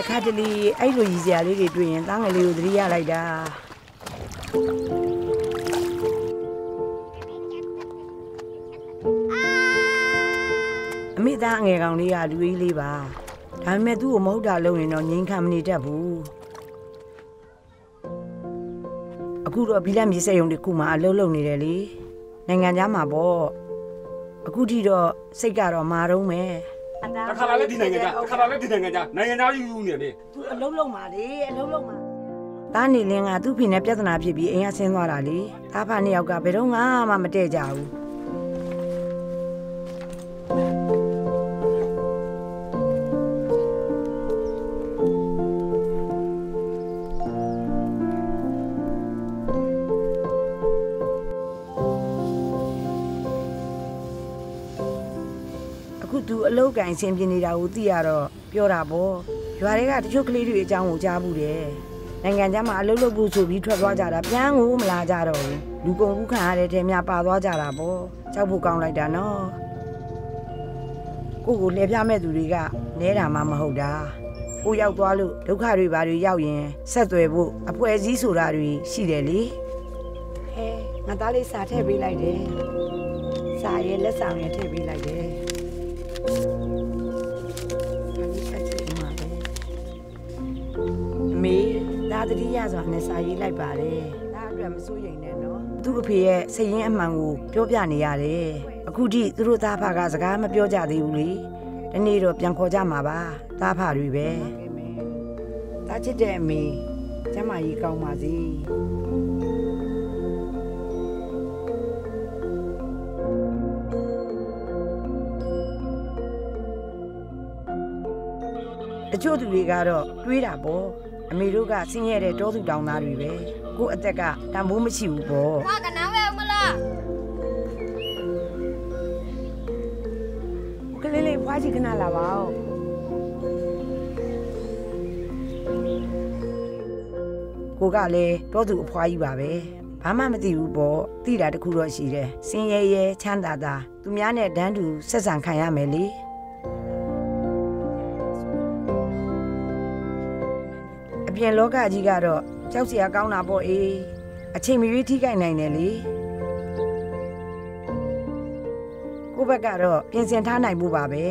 တခါတလေအဲ့လိုရည်စရာလေးတွေတွေ့ရင်သားငယ်လေးကိုသတိရလိုက်တာအမေသားအငယ်ကောင်လေးကလူကြီးလေးပါဒါပေမဲ့သူ့ကိုမဟုတ်တာလုပ်ရင်တော့ငြိမ်ခံမနေတတ်ဘူးအခုတော့ဘီလက်မြေစက်ရုံတစ်ခုမှအလုပ်လုပ်နေတယ်လေနိုင်ငံသားမှာပေါ့အခုထိတော့စိတ်ကတော့မာတော့မယ် တခါလာလဲဒီနိုင်ငံကြတခါလာလဲဒီနိုင်ငံကြနိုင်ငံသားယူယူနေတယ်သူအလုံးလုံးပါလေအလုံးလုံးပါတားနေလင်းကသူ့ဖေနဲ့ပြဿနာဖြစ်ပြီးအိမ်ကဆင်းသွားတာလေတားဖာနှစ်ယောက်ကဘယ်တော့မှမတည့်ကြဘူး အခုသူအလောက်ကင်ဆင်းပြနေတာကိုသိရတော့ပြောတာပေါ့ရွာတွေကတချို့ကလေးတွေအကြောင်းကိုကြားဘူးတယ်နိုင်ငံခြားမှာအလုပ်လုပ်ဖို့ဆိုပြီးထွက်သွားကြတာပြန်ကိုမလာကြတော့ဘူးလူကုန်ကူးခံရတဲ့တဲများပါသွားကြတာပေါ့ကြောက်ဖို့ကောင်းလိုက်တာနော်ကိုကိုလှည့်ပြမဲ့သူတွေကနဲတာမှမဟုတ်တာကိုရောက်သွားလို့ဒုက္ခတွေဘာတွေရောက်ရင်ဆက်သွယ်ဖို့အပွဲစည်းဆိုတာတွေရှိတယ်လေဟဲငါသားလေးစာထည့်ပေးလိုက်တယ်စာရဲ့လက်ဆောင်ရဲ့ထည့်ပေးလိုက်တယ်အ မေဒါတတိယဆိုနဲ့စာရေးလိုက်ပါတယ်ဒါအတွက်မစိုးရိမ်နဲ့နော်သူ့အဖေရဲ့စိတ်ရင်းအမှန်ကိုပြောပြနေရတယ်အခုထိသူတို့သားဖကစကားမပြောကြသေးဘူးလေဒီနေ့တော့ပြန်ခေါ်ကြမှာပါသားဖတွေပဲတာချစ်တဲ့အမေကျမကြီးကောင်းပါစေ တချို့သူတွေကတော့တွေးတာပေါ့အမေတို့ကဆင်းရဲတဲ့တောသူတောင်သားတွေပဲကို့အသက်ကတန်ဖိုးမရှိဘူးပေါ့ဟာကနန်းဝဲဦးမလားကလေးလေးဖွားကြည့်ခဏလာပါဦးကိုကလည်းတောသူအဖွားကြီးပါပဲဘာမှမသိဘူးပေါ့သိတာတခုတော့ရှိတယ်စင်ရဲရဲချမ်းသာသာသူများနဲ့တန်းတူဆက်ဆံခံရမယ်လေ အပြင်လောကကြီးကတော့ကြောက်စရာကောင်းတာပေါ့အေးအချိန်မရွေးထိခိုက်နိုင်တယ်လေကိုယ့်ဘက်ကတော့ပြင်ဆင်ထားနိုင်ဖို့ပါပဲ